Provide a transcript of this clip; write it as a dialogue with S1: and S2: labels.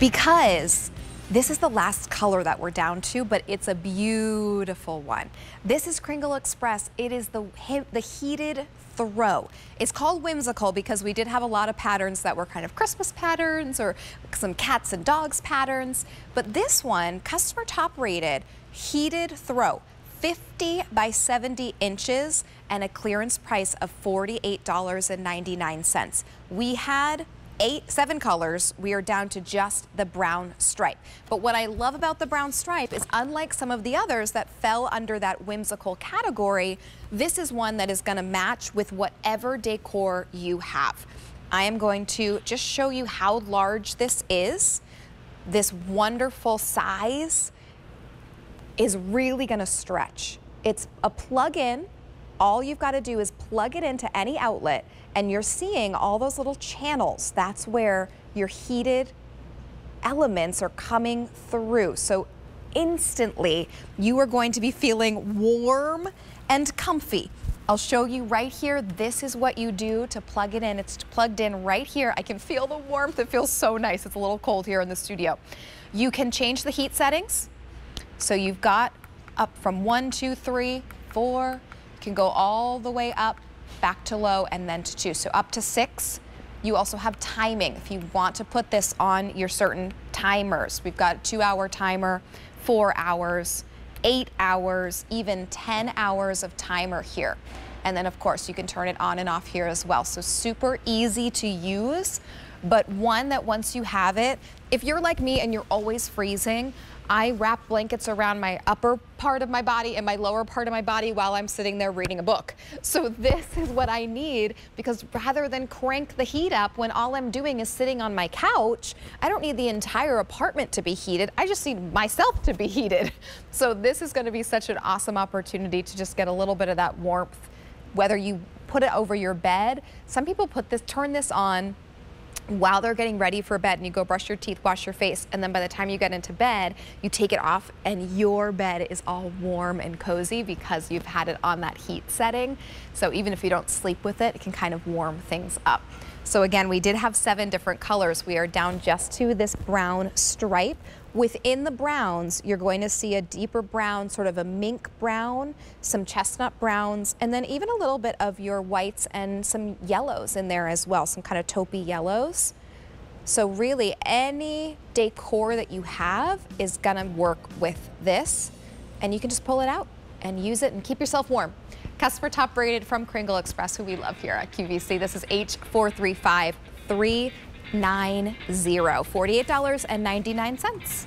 S1: because this is the last color that we're down to, but it's a beautiful one. This is Kringle Express. It is the, the heated throw. It's called whimsical because we did have a lot of patterns that were kind of Christmas patterns or some cats and dogs patterns. But this one, customer top rated, heated throw. 50 by 70 inches and a clearance price of $48.99. We had eight, seven colors, we are down to just the brown stripe. But what I love about the brown stripe is unlike some of the others that fell under that whimsical category, this is one that is gonna match with whatever decor you have. I am going to just show you how large this is. This wonderful size is really gonna stretch. It's a plug-in all you've got to do is plug it into any outlet and you're seeing all those little channels. That's where your heated elements are coming through. So instantly you are going to be feeling warm and comfy. I'll show you right here. This is what you do to plug it in. It's plugged in right here. I can feel the warmth. It feels so nice. It's a little cold here in the studio. You can change the heat settings. So you've got up from one, two, three, four, can go all the way up, back to low, and then to two. So up to six. You also have timing if you want to put this on your certain timers. We've got a two hour timer, four hours, eight hours, even 10 hours of timer here. And then of course you can turn it on and off here as well. So super easy to use, but one that once you have it, if you're like me and you're always freezing, I wrap blankets around my upper part of my body and my lower part of my body while I'm sitting there reading a book. So this is what I need because rather than crank the heat up when all I'm doing is sitting on my couch, I don't need the entire apartment to be heated. I just need myself to be heated. So this is gonna be such an awesome opportunity to just get a little bit of that warmth, whether you put it over your bed. Some people put this, turn this on while they're getting ready for bed and you go brush your teeth, wash your face, and then by the time you get into bed, you take it off and your bed is all warm and cozy because you've had it on that heat setting. So even if you don't sleep with it, it can kind of warm things up. So again, we did have seven different colors. We are down just to this brown stripe. Within the browns, you're going to see a deeper brown, sort of a mink brown, some chestnut browns, and then even a little bit of your whites and some yellows in there as well, some kind of taupey yellows. So really any decor that you have is gonna work with this and you can just pull it out and use it and keep yourself warm. Customer top rated from Kringle Express, who we love here at QVC. This is H435390, $48.99.